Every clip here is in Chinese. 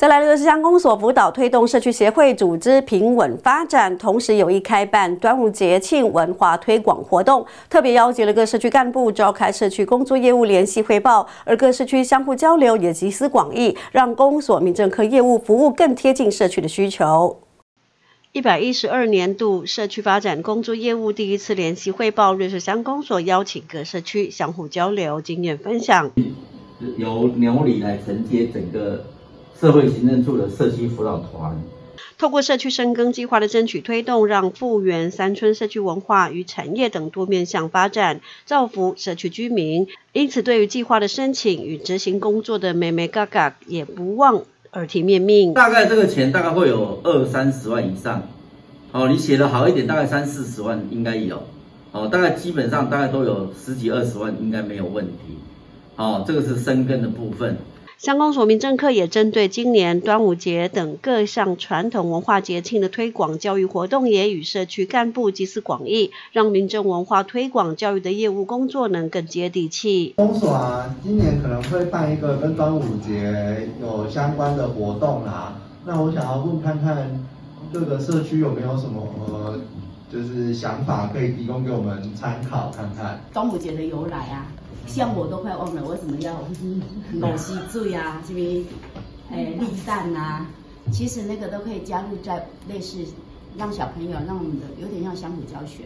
再来的是乡公所辅导推动社区协会组织平稳发展，同时有意开办端午节庆文化推广活动，特别邀集了各社区干部召开社区工作业务联系汇报，而各社区相互交流也集思广益，让公所民政科业务服务更贴近社区的需求。一百一十二年度社区发展工作业务第一次联席汇报，瑞士乡公所邀请各社区相互交流经验分享，由牛里来承接整个。社会行政处的社区辅导团，透过社区深耕计划的争取推动，让复原三村社区文化与产业等多面向发展，造福社区居民。因此，对于计划的申请与执行工作的妹妹嘎嘎，也不忘耳提面命。大概这个钱大概会有二三十万以上，哦，你写的好一点，大概三四十万应该有，哦，大概基本上大概都有十几二十万，应该没有问题。哦，这个是深耕的部分。乡公所民政课也针对今年端午节等各项传统文化节庆的推广教育活动，也与社区干部集思广益，让民政文化推广教育的业务工作能更接地气。公所啊，今年可能会办一个跟端午节有相关的活动啦。那我想要问看看各个社区有没有什么就是想法可以提供给我们参考看看。端午节的由来啊。像我都快忘了为什么要裸溪醉啊，这边诶立蛋啊，其实那个都可以加入在类似，让小朋友让我们的有点像相互教学，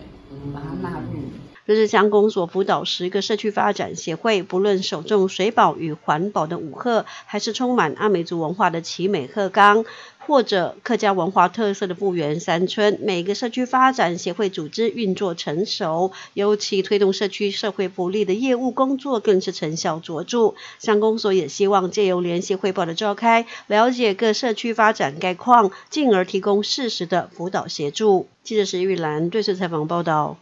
把它纳入。这是乡公所辅导十个社区发展协会，不论首重水保与环保的五鹤，还是充满阿美族文化的奇美鹤冈，或者客家文化特色的复原山村，每个社区发展协会组织运作成熟，尤其推动社区社会福利的业务工作更是成效卓著。乡公所也希望借由联系汇报的召开，了解各社区发展概况，进而提供适时的辅导协助。记者石玉兰对此采访报道。legal